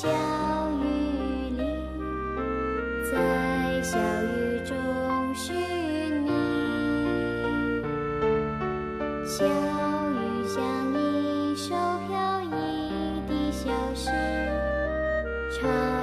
小雨里，在小雨中寻觅，小雨像一首飘逸的小诗，唱。